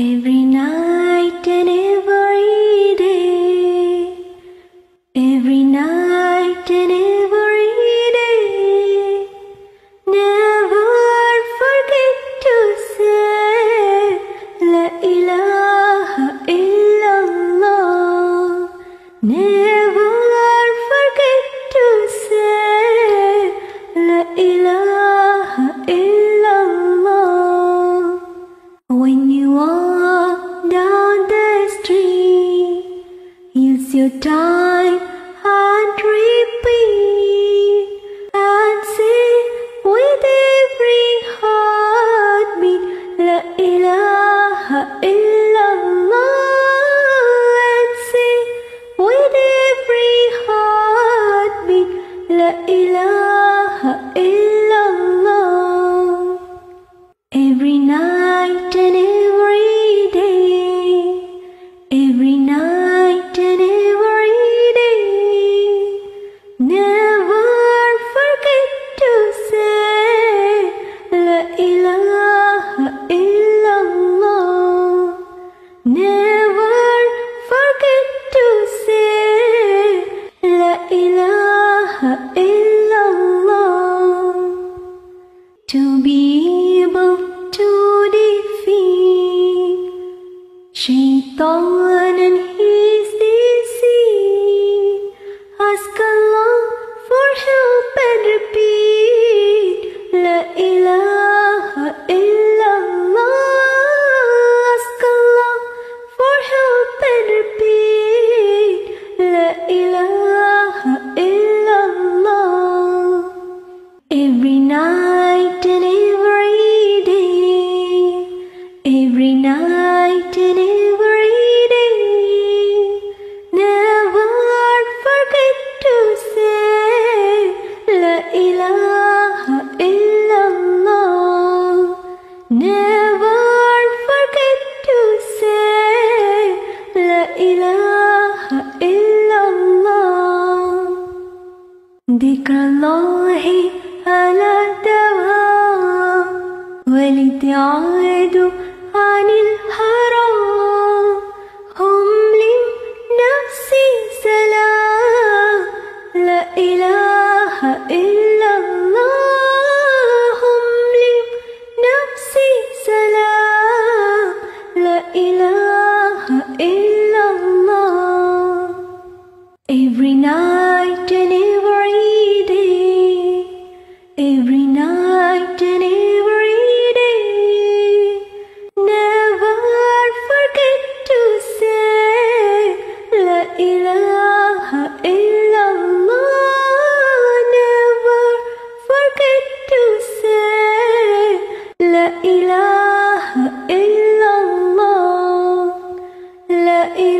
Every night and every day, every night and every day, never forget to say La ilaha illallah. Never time and repeat and say with every heartbeat, La ilaha illallah. And with every heartbeat, La ilaha illallah. Never forget to say La ilaha illallah. To be able to defeat Shaitan and his deceit. Askar night and every day. Never forget to say La ilaha illallah. Never forget to say La ilaha illallah. Dikr Allahi ala dawa. والتعاد عن हरा إله إلا الله. لا إله